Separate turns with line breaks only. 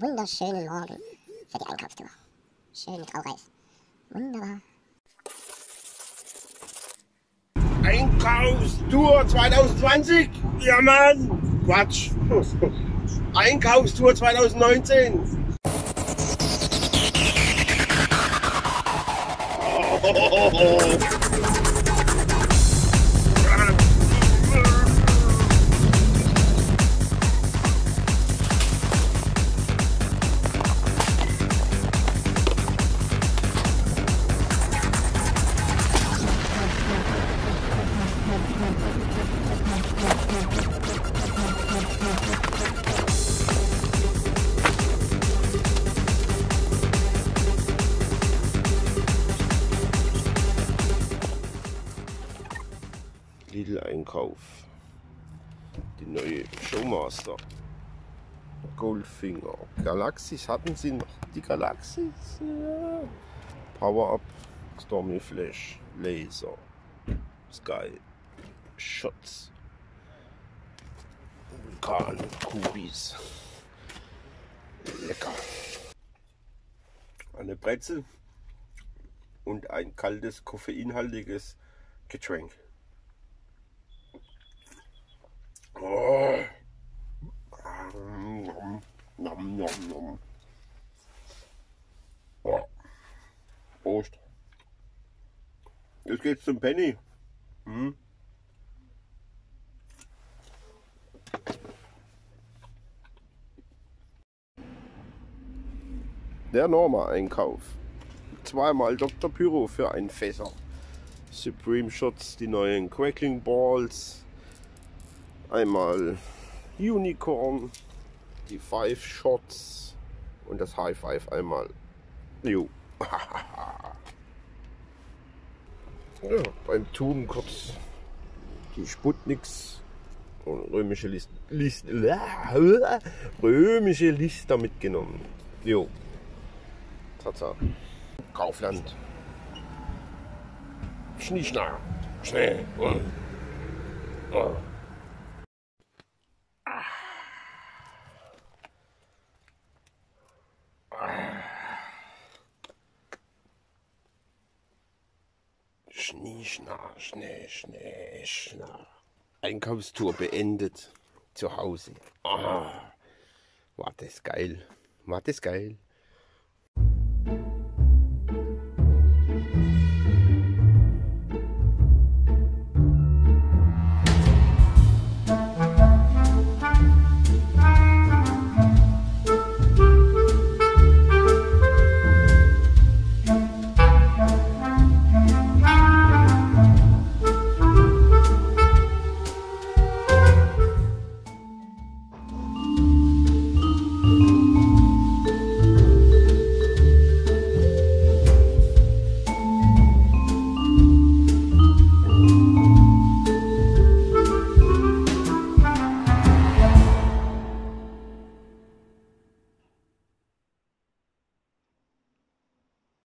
wunderschönen Morgen für die Einkaufstour. Schön Aureis. Wunderbar.
Einkaufstour 2020? Ja, Mann! Quatsch! Einkaufstour 2019! Lidl-Einkauf. Die neue Showmaster. Goldfinger. Galaxis hatten sie noch. Die Galaxis. Ja. Power-Up. Stormy Flash. Laser. Sky. Shots. Vulkan. Kubis. Lecker. Eine Brezel und ein kaltes, koffeinhaltiges Getränk. Oh. Nom, nom, nom. Oh. Prost. Jetzt geht's zum Penny. Hm? Der Norma-Einkauf. Zweimal Dr. Pyro für ein Fässer. Supreme Shots, die neuen Crackling Balls. Einmal Unicorn, die Five Shots und das High Five einmal. Jo. ja, beim Tun kurz die Sputniks und römische List, List, römische Lister mitgenommen. Jo. Tata. Kaufland. Schnieschner. Schnell. Oh. Oh. Schnieschnar, Schnee, Schnee, Schnarr. Einkaufstour beendet. Zu Hause. Ah, war das geil. War das geil.